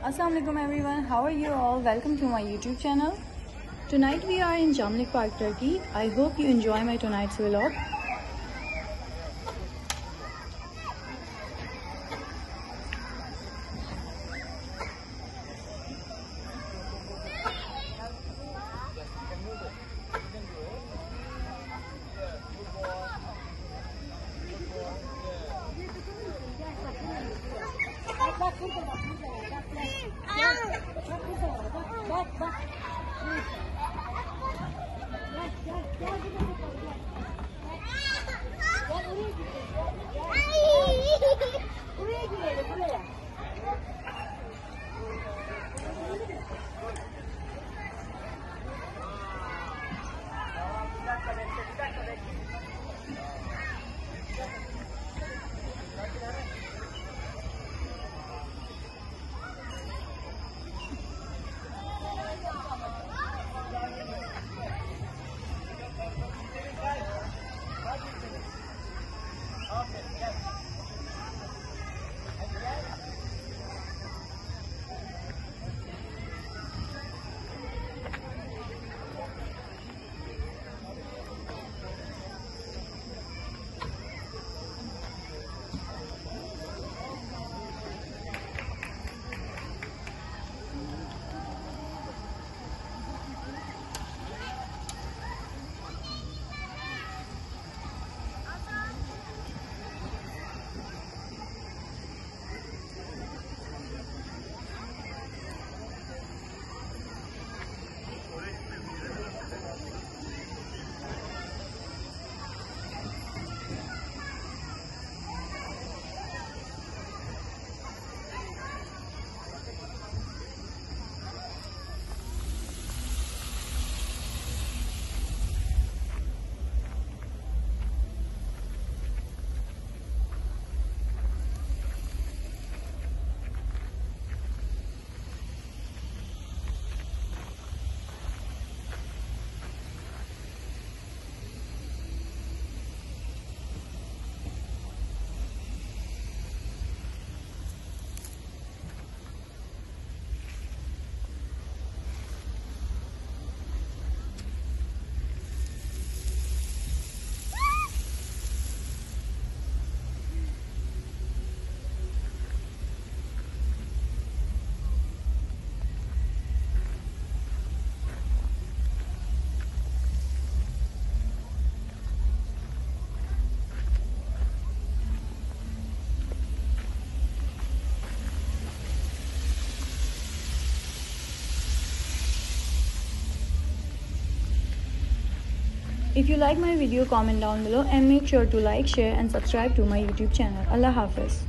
Assalamualaikum everyone. How are you all? Welcome to my YouTube channel. Tonight we are in Çamlik Park, Turkey. I hope you enjoy my tonight's vlog. If you like my video, comment down below and make sure to like, share and subscribe to my YouTube channel. Allah Hafiz.